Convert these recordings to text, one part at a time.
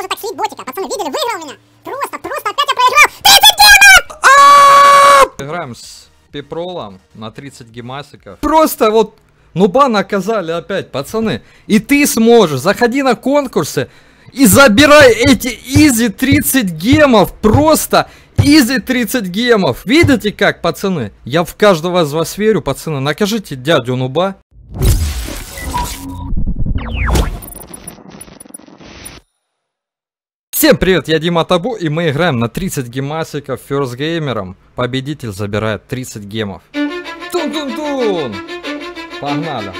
сможет так слить ботика. Пацаны, видели, выиграл меня. Просто, просто опять я проиграл. 30 гемов! Играем с Пепролом на 30 гемасиков. Просто вот нуба наказали опять, пацаны. И ты сможешь, заходи на конкурсы и забирай эти изи 30 гемов. Просто изи 30 гемов. Видите как, пацаны? Я в каждого из вас верю, пацаны. Накажите дядю нуба. Всем привет, я Дима Табу, и мы играем на 30 гемасиков First Gamer. Победитель забирает 30 гемов. Погнали!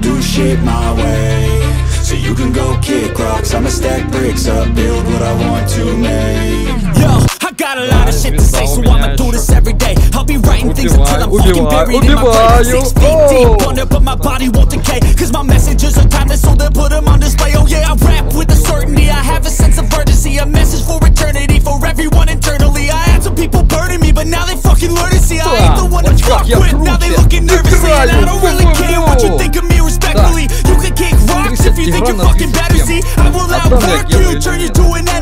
Do shit my way So you can go kick rocks I'ma stack bricks up, build what I want to make Yo, I got a lot of shit to say, so I'ma do this every day. I'll be writing things until I'm fucking buried in my grave. Six feet deep under, but my body won't decay. Cause my messages are timeless, so they'll put them on display. Oh yeah, I rap with a certainty. I have a sense of urgency, a message for eternity, for everyone internally. I had some people burning me, but now they fucking learn to see. I ain't the one to fuck with, now they looking nervously. And I don't really care what you think of me respectfully. You can kick rocks if you think you're fucking better. See, I will outwork you, turn you to an enemy.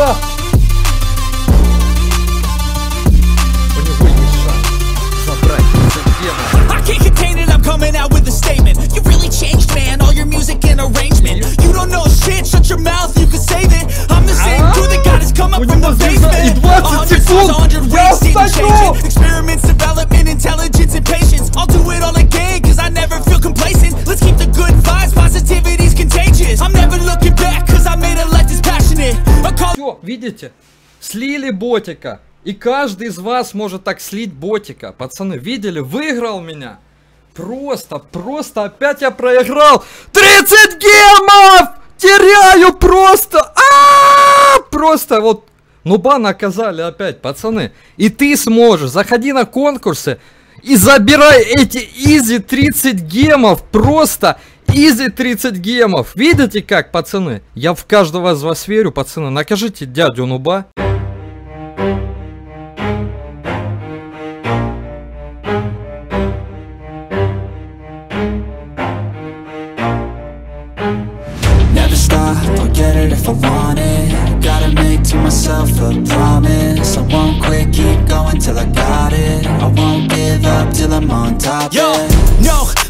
뭐? Видите? Слили ботика. И каждый из вас может так слить ботика. Пацаны, видели? Выиграл меня. Просто, просто опять я проиграл. 30 гемов! Теряю просто! А, Просто вот нуба наказали опять, пацаны. И ты сможешь. Заходи на конкурсы и забирай эти изи 30 гемов. Просто Изи 30 гемов. Видите как, пацаны? Я в каждого из вас верю, пацаны. Накажите дядю Нуба. Yo, no,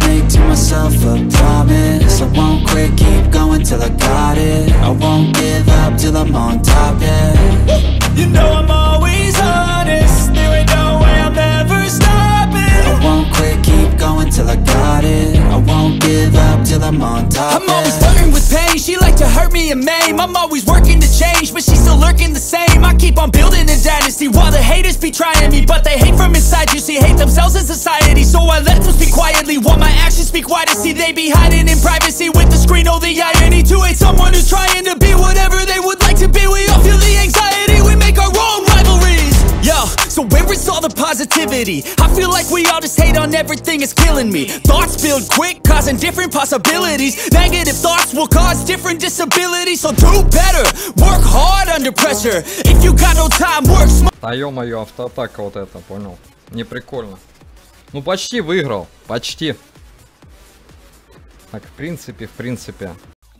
I'm always working to change, but she's still lurking the same. I keep on building a dynasty while the haters be trying me, but they hate from inside. You see, hate themselves in society, so I let them speak quietly while my actions speak wider. See, they be hiding in privacy with the screen. Oh, the irony to hate someone who's trying to be whatever they would like to be. We all feel the anxiety. All the positivity. I feel like we all just hate on everything, it's killing me. Thoughts build quick, causing different possibilities. Negative thoughts will cause different disabilities. So do better, work hard under pressure. If you got no time, work smart. Да ё-моё, автоатака вот это, понял? Не прикольно. Ну почти выиграл, почти. Так, в принципе, в принципе.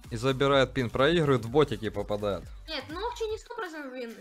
И забирает пин, проигрывает, в ботики попадает. Нет, ну вообще не сто процентов вин.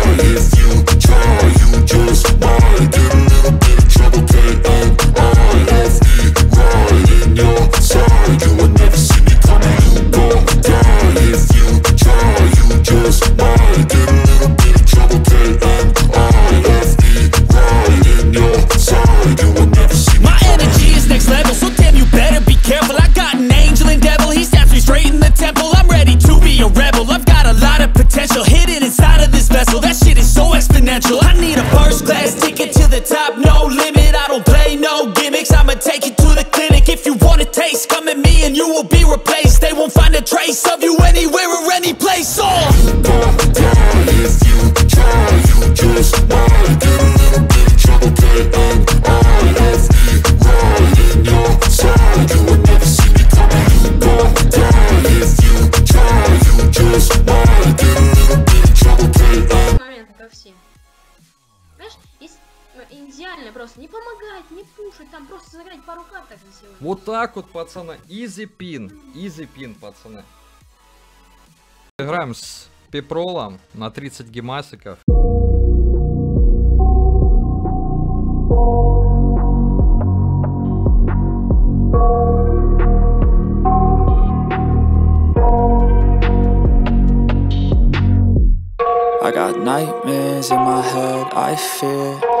Replaced. They won't find a trace of you anywhere or any place. Oh. Идеально просто не помогать, не пушить, там просто сыграть пару каток за сегодня. Вот так вот, пацаны. Изи пин. Изи пин, пацаны. Играем с Пепролом на 30 гемасиков. I got nightmares in my head, I fear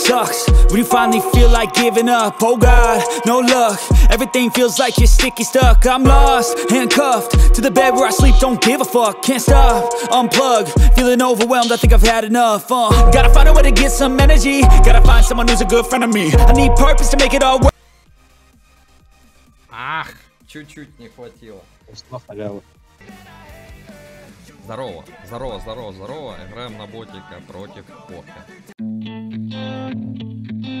sucks when you finally feel like giving up. Oh God, no luck. Everything feels like you're sticky stuck. I'm lost, handcuffed to the bed where I sleep. Don't give a fuck, can't stop. Unplug, feeling overwhelmed. I think I've had enough. Uh, gotta find a way to get some energy. Gotta find someone who's a good friend of me. I need purpose to make it all work. Ах, чуть-чуть не хватило. Здорово, здорово, здорово, здорово. Играем на ботика против Кофе. thank you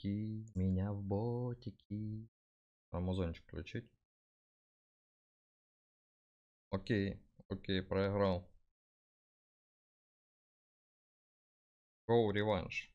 ботики, меня в ботики. Амазончик включить. Окей, окей, проиграл. Go реванш.